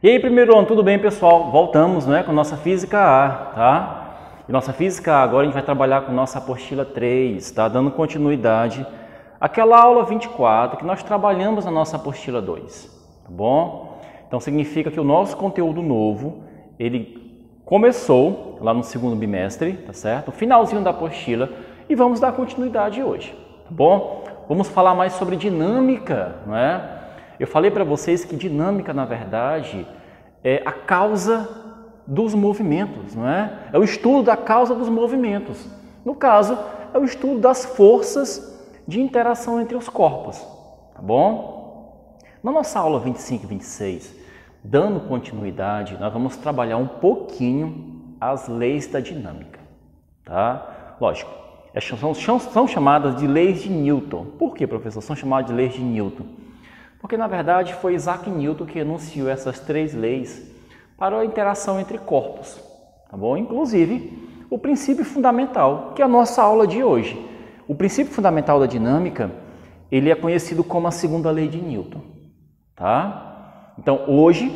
E aí, primeiro ano, tudo bem, pessoal? Voltamos né, com nossa Física A, tá? E nossa Física A, agora a gente vai trabalhar com nossa apostila 3, tá? Dando continuidade àquela aula 24 que nós trabalhamos na nossa apostila 2, tá bom? Então, significa que o nosso conteúdo novo, ele começou lá no segundo bimestre, tá certo? finalzinho da apostila e vamos dar continuidade hoje, tá bom? Vamos falar mais sobre dinâmica, não é? Eu falei para vocês que dinâmica, na verdade, é a causa dos movimentos, não é? É o estudo da causa dos movimentos. No caso, é o estudo das forças de interação entre os corpos, tá bom? Na nossa aula 25 e 26, dando continuidade, nós vamos trabalhar um pouquinho as leis da dinâmica, tá? Lógico, é, são, são chamadas de leis de Newton. Por que, professor? São chamadas de leis de Newton porque na verdade foi Isaac Newton que enunciou essas três leis para a interação entre corpos, tá bom? Inclusive o princípio fundamental, que é a nossa aula de hoje. O princípio fundamental da dinâmica, ele é conhecido como a segunda lei de Newton, tá? Então, hoje,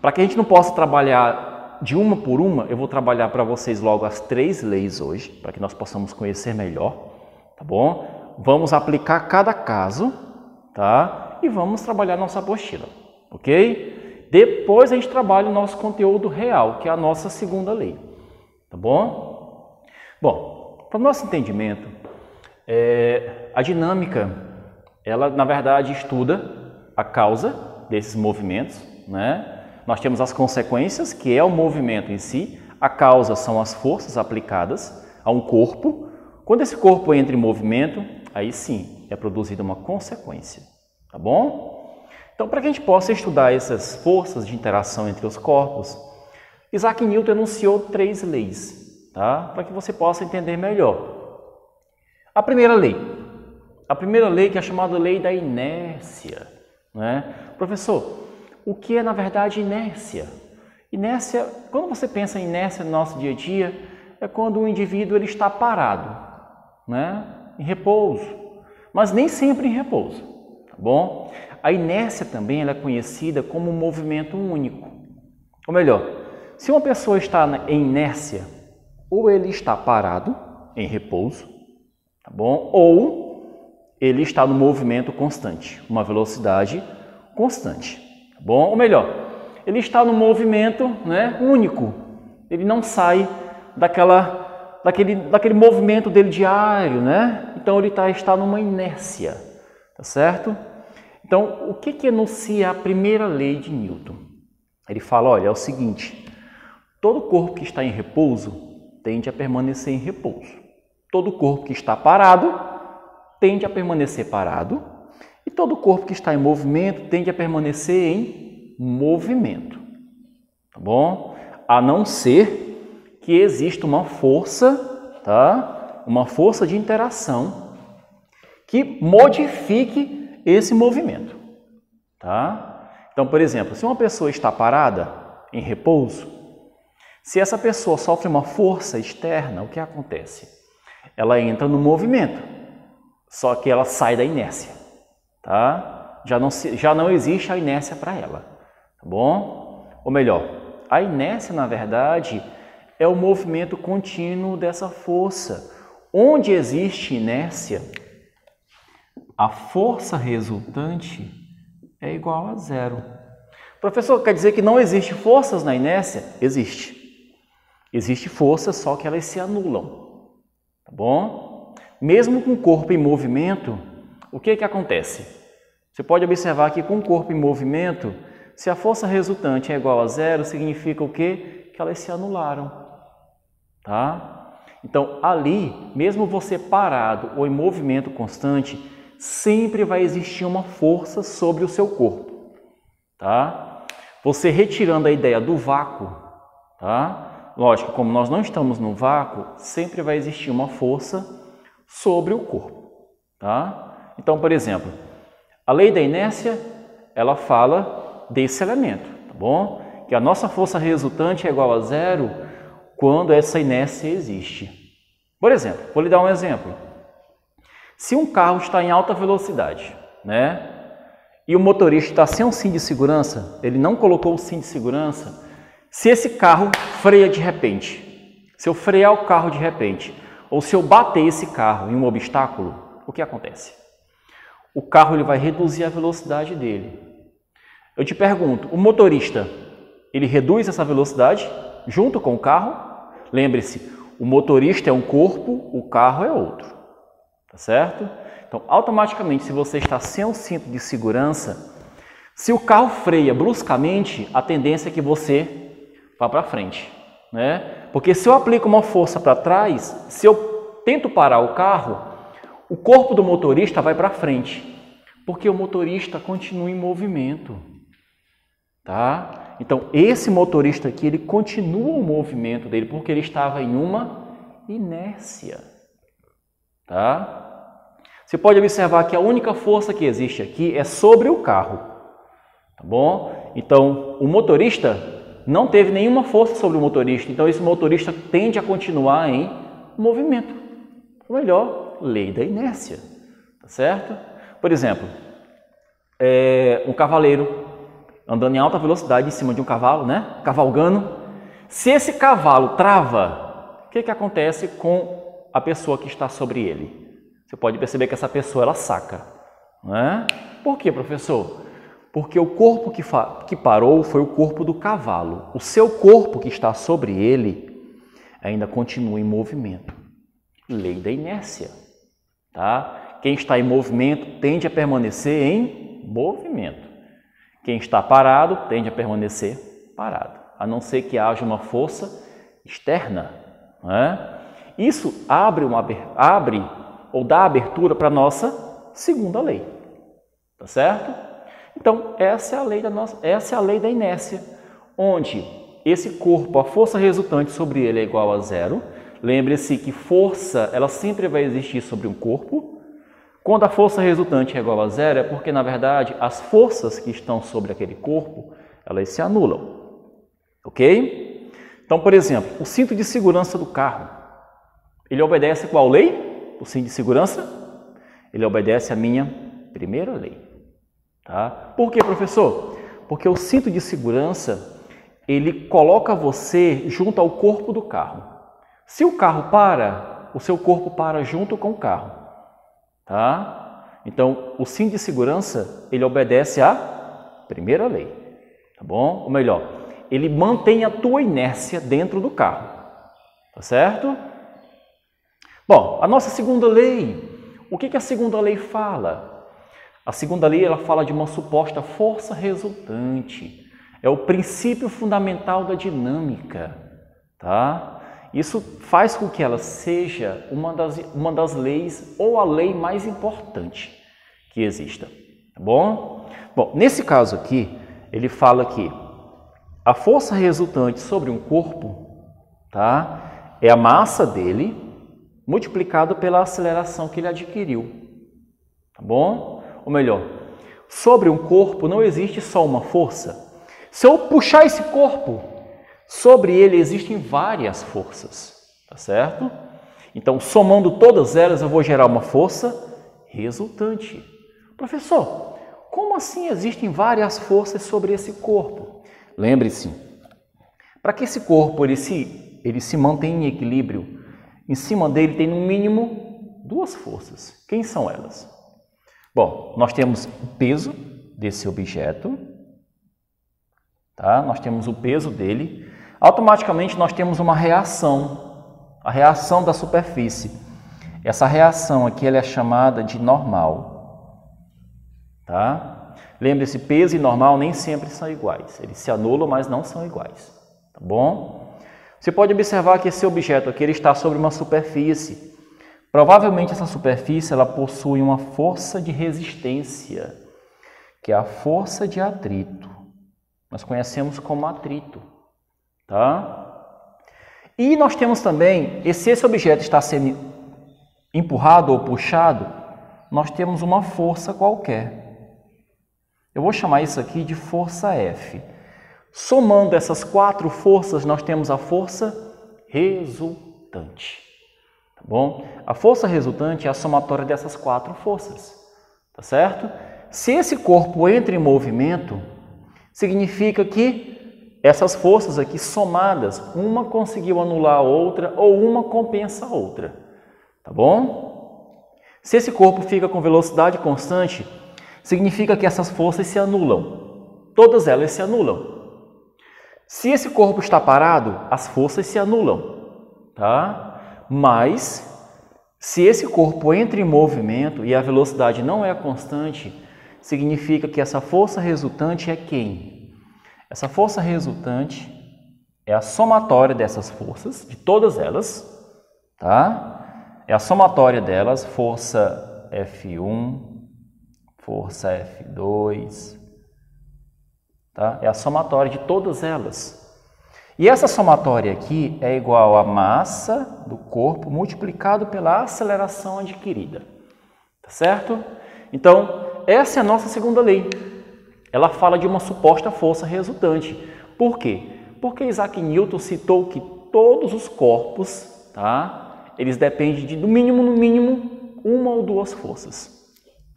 para que a gente não possa trabalhar de uma por uma, eu vou trabalhar para vocês logo as três leis hoje, para que nós possamos conhecer melhor, tá bom? Vamos aplicar cada caso, tá? E vamos trabalhar nossa apostila, ok? Depois a gente trabalha o nosso conteúdo real, que é a nossa segunda lei, tá bom? Bom, para o nosso entendimento, é, a dinâmica, ela na verdade estuda a causa desses movimentos, né? Nós temos as consequências, que é o movimento em si, a causa são as forças aplicadas a um corpo. Quando esse corpo entra em movimento, aí sim é produzida uma consequência. Tá bom? Então, para que a gente possa estudar essas forças de interação entre os corpos, Isaac Newton enunciou três leis, tá? Para que você possa entender melhor. A primeira lei. A primeira lei que é chamada lei da inércia, né? Professor, o que é na verdade inércia? Inércia, quando você pensa em inércia no nosso dia a dia, é quando o indivíduo ele está parado, né? Em repouso, mas nem sempre em repouso bom? A inércia também é conhecida como movimento único. Ou melhor, se uma pessoa está em inércia, ou ele está parado, em repouso, tá bom? Ou ele está no movimento constante, uma velocidade constante, tá bom? Ou melhor, ele está no movimento né, único, ele não sai daquela, daquele, daquele movimento dele diário, né? Então ele tá, está numa inércia, tá certo? Então, o que, que enuncia a primeira lei de Newton? Ele fala: olha, é o seguinte: todo corpo que está em repouso tende a permanecer em repouso. Todo corpo que está parado tende a permanecer parado. E todo corpo que está em movimento tende a permanecer em movimento. Tá bom? A não ser que exista uma força, tá? Uma força de interação que modifique esse movimento, tá? Então, por exemplo, se uma pessoa está parada em repouso, se essa pessoa sofre uma força externa, o que acontece? Ela entra no movimento, só que ela sai da inércia, tá? Já não, já não existe a inércia para ela, tá bom? Ou melhor, a inércia, na verdade, é o movimento contínuo dessa força. Onde existe inércia, a força resultante é igual a zero. Professor, quer dizer que não existe forças na inércia? Existe. Existe força, só que elas se anulam. Tá bom? Mesmo com o corpo em movimento, o que que acontece? Você pode observar que com o corpo em movimento, se a força resultante é igual a zero, significa o quê? Que elas se anularam. Tá? Então, ali, mesmo você parado ou em movimento constante, sempre vai existir uma força sobre o seu corpo, tá? Você retirando a ideia do vácuo, tá? Lógico, como nós não estamos no vácuo, sempre vai existir uma força sobre o corpo, tá? Então, por exemplo, a lei da inércia, ela fala desse elemento, tá bom? Que a nossa força resultante é igual a zero quando essa inércia existe. Por exemplo, vou lhe dar um exemplo. Se um carro está em alta velocidade, né? e o motorista está sem um cinto de segurança, ele não colocou o cinto de segurança, se esse carro freia de repente, se eu frear o carro de repente, ou se eu bater esse carro em um obstáculo, o que acontece? O carro ele vai reduzir a velocidade dele. Eu te pergunto, o motorista, ele reduz essa velocidade junto com o carro? Lembre-se, o motorista é um corpo, o carro é outro. Certo? Então, automaticamente, se você está sem o cinto de segurança, se o carro freia bruscamente, a tendência é que você vá para frente, né? Porque se eu aplico uma força para trás, se eu tento parar o carro, o corpo do motorista vai para frente, porque o motorista continua em movimento, tá? Então, esse motorista aqui, ele continua o movimento dele, porque ele estava em uma inércia, tá? Você pode observar que a única força que existe aqui é sobre o carro, tá bom? Então, o motorista não teve nenhuma força sobre o motorista, então esse motorista tende a continuar em movimento. Ou melhor, lei da inércia, tá certo? Por exemplo, é, um cavaleiro andando em alta velocidade em cima de um cavalo, né? Cavalgando. Se esse cavalo trava, o que, que acontece com a pessoa que está sobre ele? Você pode perceber que essa pessoa ela saca. Não é? Por que, professor? Porque o corpo que, que parou foi o corpo do cavalo. O seu corpo que está sobre ele ainda continua em movimento. Lei da inércia. Tá? Quem está em movimento tende a permanecer em movimento. Quem está parado tende a permanecer parado, a não ser que haja uma força externa. É? Isso abre, uma, abre ou dá abertura para a nossa segunda lei. Tá certo? Então, essa é a lei da nossa, essa é a lei da inércia, onde esse corpo, a força resultante sobre ele é igual a zero. Lembre-se que força, ela sempre vai existir sobre um corpo. Quando a força resultante é igual a zero, é porque, na verdade, as forças que estão sobre aquele corpo, elas se anulam. Ok? Então, por exemplo, o cinto de segurança do carro, ele obedece qual lei? O cinto de segurança, ele obedece à minha primeira lei. Tá? Por quê, professor? Porque o cinto de segurança, ele coloca você junto ao corpo do carro. Se o carro para, o seu corpo para junto com o carro. Tá? Então, o cinto de segurança, ele obedece à primeira lei. Tá bom? Ou melhor, ele mantém a tua inércia dentro do carro. Tá certo? Bom, a nossa segunda lei, o que, que a segunda lei fala? A segunda lei ela fala de uma suposta força resultante. É o princípio fundamental da dinâmica, tá? Isso faz com que ela seja uma das, uma das leis ou a lei mais importante que exista, tá bom? Bom, nesse caso aqui, ele fala que a força resultante sobre um corpo, tá? É a massa dele multiplicado pela aceleração que ele adquiriu. Tá bom? Ou melhor, sobre um corpo não existe só uma força. Se eu puxar esse corpo, sobre ele existem várias forças, tá certo? Então, somando todas elas, eu vou gerar uma força resultante. Professor, como assim existem várias forças sobre esse corpo? Lembre-se, para que esse corpo ele se, ele se mantenha em equilíbrio, em cima dele tem no mínimo duas forças. Quem são elas? Bom, nós temos o peso desse objeto, tá? Nós temos o peso dele. Automaticamente nós temos uma reação, a reação da superfície. Essa reação aqui ela é chamada de normal, tá? Lembre-se, peso e normal nem sempre são iguais. Eles se anulam, mas não são iguais, tá bom? Você pode observar que esse objeto aqui ele está sobre uma superfície. Provavelmente essa superfície ela possui uma força de resistência, que é a força de atrito. Nós conhecemos como atrito, tá? E nós temos também, se esse objeto está sendo empurrado ou puxado, nós temos uma força qualquer. Eu vou chamar isso aqui de força F. Somando essas quatro forças, nós temos a força resultante. Tá bom? A força resultante é a somatória dessas quatro forças. Tá certo? Se esse corpo entra em movimento, significa que essas forças aqui somadas, uma conseguiu anular a outra ou uma compensa a outra. Tá bom? Se esse corpo fica com velocidade constante, significa que essas forças se anulam. Todas elas se anulam. Se esse corpo está parado, as forças se anulam, tá? Mas se esse corpo entra em movimento e a velocidade não é constante, significa que essa força resultante é quem? Essa força resultante é a somatória dessas forças, de todas elas, tá? É a somatória delas, força F1, força F2, tá? É a somatória de todas elas. E essa somatória aqui é igual à massa do corpo multiplicado pela aceleração adquirida. Tá certo? Então, essa é a nossa segunda lei. Ela fala de uma suposta força resultante. Por quê? Porque Isaac Newton citou que todos os corpos, tá? Eles dependem de, no mínimo, no mínimo, uma ou duas forças.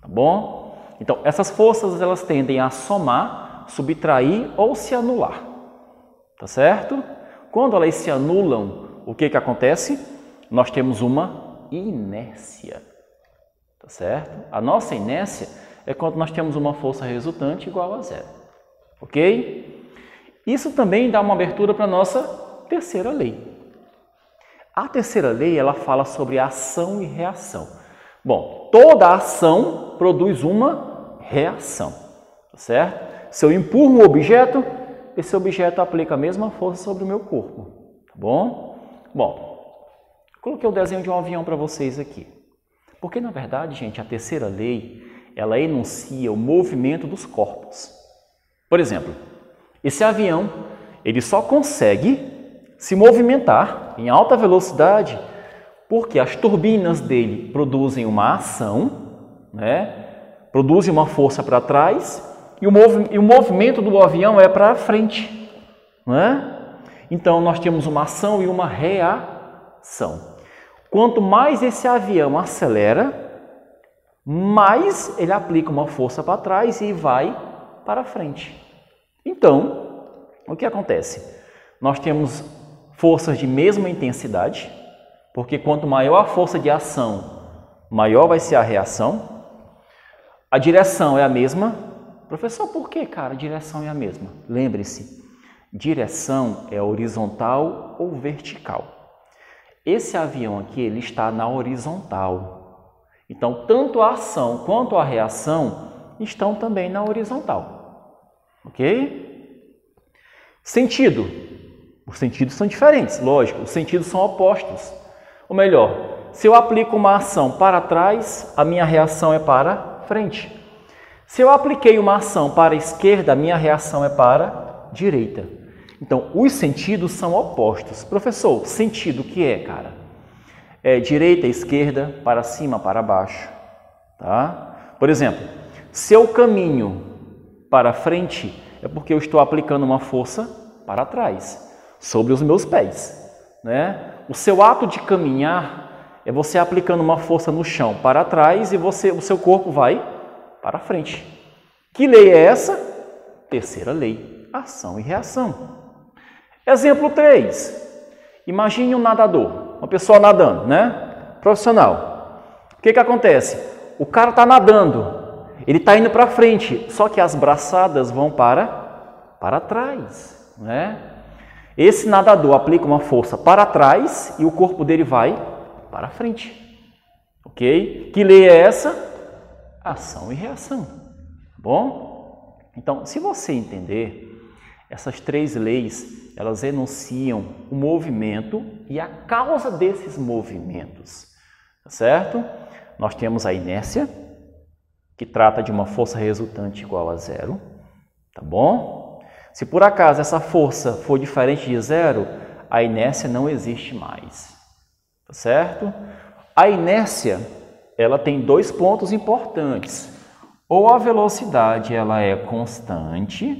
Tá bom? Então, essas forças elas tendem a somar, subtrair ou se anular. Tá certo? Quando elas se anulam, o que que acontece? Nós temos uma inércia. Tá certo? A nossa inércia é quando nós temos uma força resultante igual a zero. Ok? Isso também dá uma abertura para a nossa terceira lei. A terceira lei ela fala sobre ação e reação. Bom, toda ação produz uma reação, tá certo? Se eu empurro um objeto, esse objeto aplica a mesma força sobre o meu corpo, tá bom? Bom, coloquei o desenho de um avião para vocês aqui. Porque na verdade, gente, a terceira lei ela enuncia o movimento dos corpos. Por exemplo, esse avião ele só consegue se movimentar em alta velocidade porque as turbinas dele produzem uma ação, né? produzem uma força para trás e o, mov e o movimento do avião é para frente. Né? Então nós temos uma ação e uma reação. Quanto mais esse avião acelera, mais ele aplica uma força para trás e vai para frente. Então, o que acontece? Nós temos forças de mesma intensidade, porque quanto maior a força de ação, maior vai ser a reação. A direção é a mesma. Professor, por que, cara, direção é a mesma? Lembre-se, direção é horizontal ou vertical. Esse avião aqui, ele está na horizontal. Então, tanto a ação quanto a reação estão também na horizontal. Ok? Sentido. Os sentidos são diferentes, lógico, os sentidos são opostos. Ou melhor, se eu aplico uma ação para trás, a minha reação é para frente. Se eu apliquei uma ação para a esquerda, a minha reação é para a direita. Então, os sentidos são opostos. Professor, sentido o que é, cara? é, direita, esquerda, para cima, para baixo. Tá? Por exemplo, se eu caminho para frente, é porque eu estou aplicando uma força para trás, sobre os meus pés. Né? O seu ato de caminhar é você aplicando uma força no chão para trás e você, o seu corpo vai para frente. Que lei é essa? Terceira lei, ação e reação. Exemplo 3. Imagine um nadador uma pessoa nadando, né? Profissional. O que, que acontece? O cara está nadando, ele está indo para frente, só que as braçadas vão para, para trás, né? Esse nadador aplica uma força para trás e o corpo dele vai para frente. Ok? Que lei é essa? Ação e reação. Bom? Então, se você entender, essas três leis elas enunciam o movimento e a causa desses movimentos, tá certo? Nós temos a inércia, que trata de uma força resultante igual a zero, tá bom? Se por acaso essa força for diferente de zero, a inércia não existe mais, tá certo? A inércia, ela tem dois pontos importantes. Ou a velocidade ela é constante,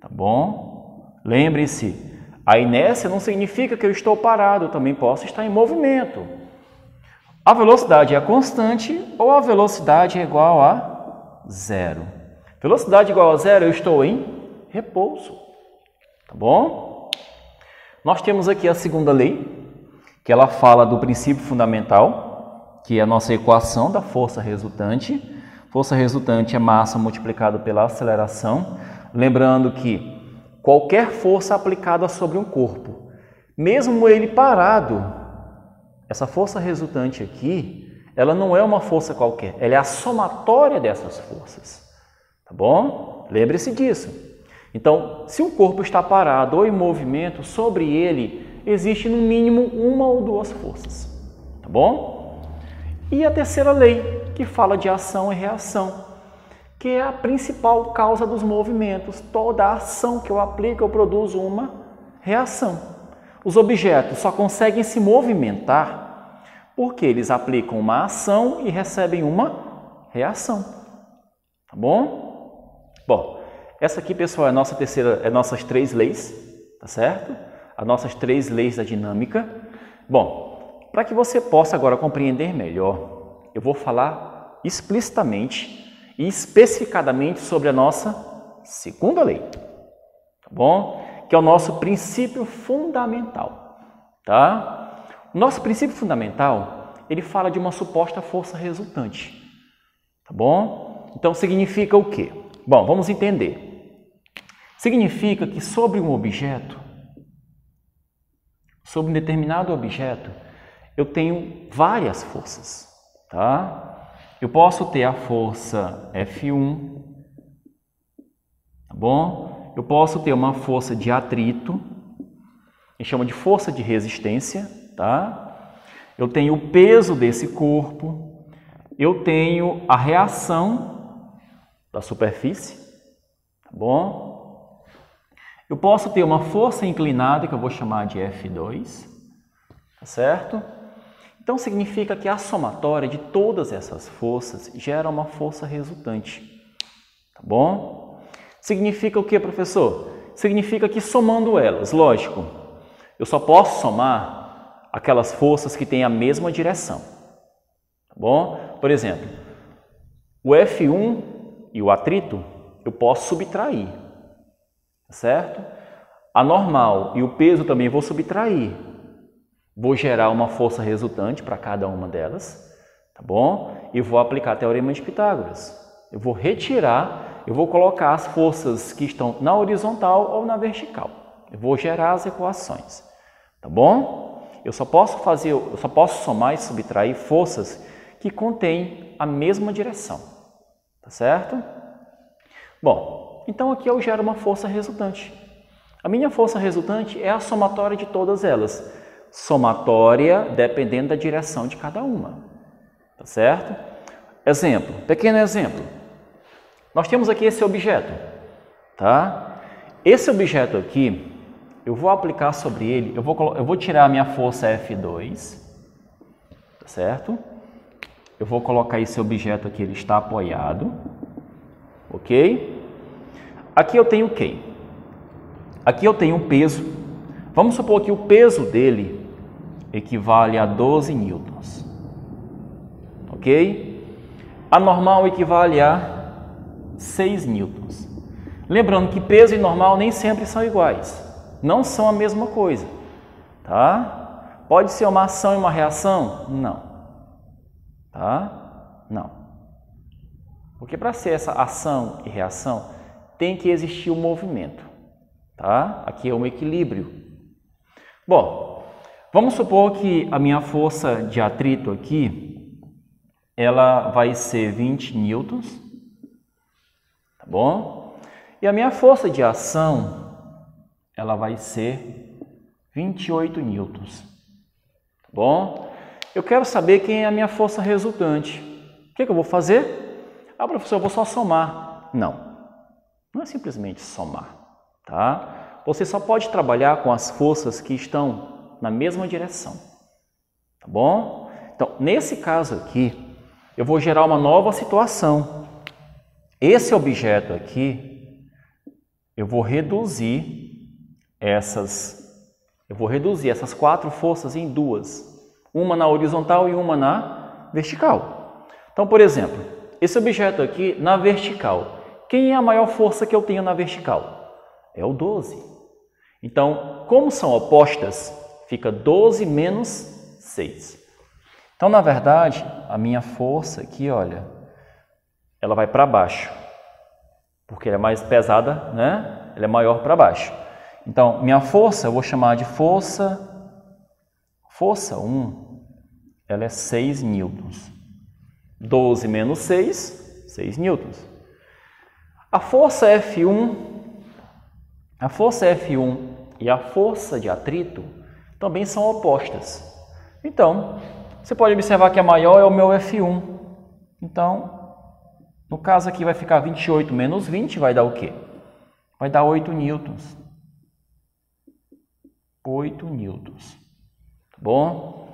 tá bom? Lembre-se, a inércia não significa que eu estou parado, eu também posso estar em movimento. A velocidade é constante ou a velocidade é igual a zero. Velocidade igual a zero, eu estou em repouso. Tá bom? Nós temos aqui a segunda lei, que ela fala do princípio fundamental, que é a nossa equação da força resultante. Força resultante é massa multiplicada pela aceleração. Lembrando que qualquer força aplicada sobre um corpo, mesmo ele parado, essa força resultante aqui, ela não é uma força qualquer, ela é a somatória dessas forças. Tá bom? Lembre-se disso. Então, se o corpo está parado ou em movimento, sobre ele existe no mínimo uma ou duas forças. Tá bom? E a terceira lei, que fala de ação e reação, que é a principal causa dos movimentos. Toda ação que eu aplico, eu produzo uma reação. Os objetos só conseguem se movimentar porque eles aplicam uma ação e recebem uma reação. Tá bom? Bom, essa aqui, pessoal, é nossa terceira, é nossas três leis, tá certo? As nossas três leis da dinâmica. Bom, para que você possa agora compreender melhor, eu vou falar explicitamente e especificadamente sobre a nossa segunda lei, tá bom? que é o nosso princípio fundamental, tá? O nosso princípio fundamental, ele fala de uma suposta força resultante, tá bom? Então significa o quê? Bom, vamos entender. Significa que sobre um objeto, sobre um determinado objeto, eu tenho várias forças, tá? Eu posso ter a força F1, tá bom? eu posso ter uma força de atrito, a gente chama de força de resistência, tá? Eu tenho o peso desse corpo, eu tenho a reação da superfície, tá bom? Eu posso ter uma força inclinada que eu vou chamar de F2, tá certo? Então significa que a somatória de todas essas forças gera uma força resultante, tá bom? Significa o que, professor? Significa que somando elas, lógico, eu só posso somar aquelas forças que têm a mesma direção. Tá bom? Por exemplo, o F1 e o atrito eu posso subtrair, tá certo? A normal e o peso também vou subtrair. Vou gerar uma força resultante para cada uma delas, tá bom? E vou aplicar a teorema de Pitágoras. Eu vou retirar eu vou colocar as forças que estão na horizontal ou na vertical. Eu vou gerar as equações, tá bom? Eu só posso fazer, eu só posso somar e subtrair forças que contêm a mesma direção, tá certo? Bom, então aqui eu gero uma força resultante. A minha força resultante é a somatória de todas elas. Somatória dependendo da direção de cada uma, tá certo? Exemplo, pequeno exemplo. Nós temos aqui esse objeto, tá? Esse objeto aqui, eu vou aplicar sobre ele, eu vou, eu vou tirar a minha força F2, tá certo? Eu vou colocar esse objeto aqui, ele está apoiado, ok? Aqui eu tenho quem? Aqui eu tenho um peso. Vamos supor que o peso dele equivale a 12 newtons, ok? A normal equivale a 6 newtons. Lembrando que peso e normal nem sempre são iguais, não são a mesma coisa, tá? Pode ser uma ação e uma reação? Não, tá? Não. Porque para ser essa ação e reação, tem que existir um movimento, tá? Aqui é um equilíbrio. Bom, vamos supor que a minha força de atrito aqui, ela vai ser 20 newtons, bom? E a minha força de ação, ela vai ser 28 newtons, tá bom? Eu quero saber quem é a minha força resultante. O que, que eu vou fazer? Ah, professor, eu vou só somar. Não, não é simplesmente somar, tá? Você só pode trabalhar com as forças que estão na mesma direção, tá bom? Então, nesse caso aqui, eu vou gerar uma nova situação. Esse objeto aqui, eu vou reduzir essas, eu vou reduzir essas quatro forças em duas, Uma na horizontal e uma na vertical. Então, por exemplo, esse objeto aqui na vertical, quem é a maior força que eu tenho na vertical? É o 12. Então, como são opostas, fica 12 menos 6. Então, na verdade, a minha força aqui, olha, ela vai para baixo, porque ela é mais pesada, né? Ela é maior para baixo. Então, minha força, eu vou chamar de força, força 1, ela é 6 newtons. 12 menos 6, 6 newtons. A força F1, a força F1 e a força de atrito também são opostas. Então, você pode observar que a maior é o meu F1. Então, no caso aqui vai ficar 28 menos 20, vai dar o quê? Vai dar 8 newtons. 8 newtons. Tá bom?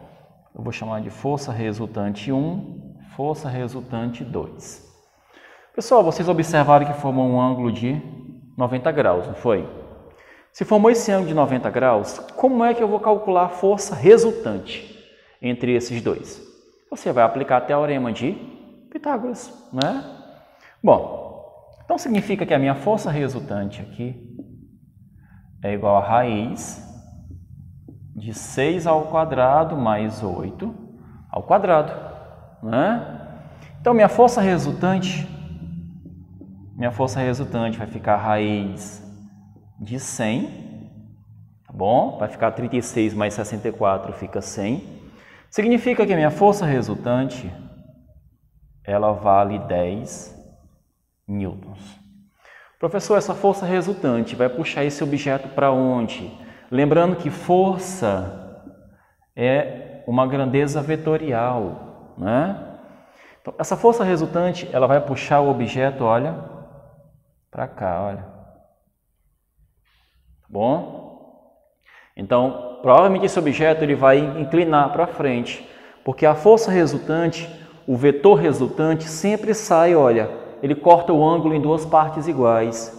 Eu vou chamar de força resultante 1, força resultante 2. Pessoal, vocês observaram que formou um ângulo de 90 graus, não foi? Se formou esse ângulo de 90 graus, como é que eu vou calcular a força resultante entre esses dois? Você vai aplicar a teorema de Pitágoras, né? Bom, então significa que a minha força resultante aqui é igual a raiz de 6 ao quadrado mais 8 ao quadrado, né? Então minha força resultante minha força resultante vai ficar raiz de 100, tá bom? Vai ficar 36 mais 64 fica 100. Significa que a minha força resultante ela vale 10 newtons. Professor, essa força resultante vai puxar esse objeto para onde? Lembrando que força é uma grandeza vetorial, né? Então, essa força resultante, ela vai puxar o objeto, olha, para cá, olha. Bom? Então, provavelmente esse objeto ele vai inclinar para frente, porque a força resultante, o vetor resultante sempre sai, olha, ele corta o ângulo em duas partes iguais.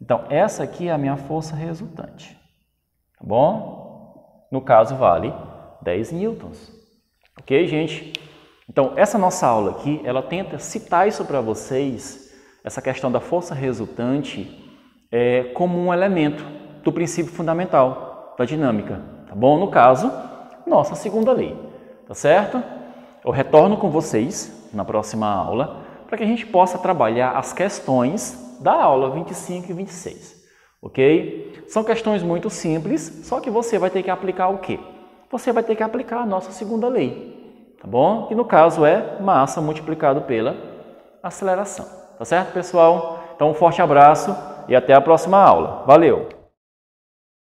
Então, essa aqui é a minha força resultante. Tá bom? No caso, vale 10 newtons. Ok, gente? Então, essa nossa aula aqui, ela tenta citar isso para vocês essa questão da força resultante é, como um elemento do princípio fundamental da dinâmica, tá bom? No caso, nossa segunda lei, tá certo? Eu retorno com vocês na próxima aula para que a gente possa trabalhar as questões da aula 25 e 26, ok? São questões muito simples, só que você vai ter que aplicar o quê? Você vai ter que aplicar a nossa segunda lei, tá bom? Que no caso é massa multiplicado pela aceleração. Tá certo, pessoal? Então, um forte abraço e até a próxima aula. Valeu!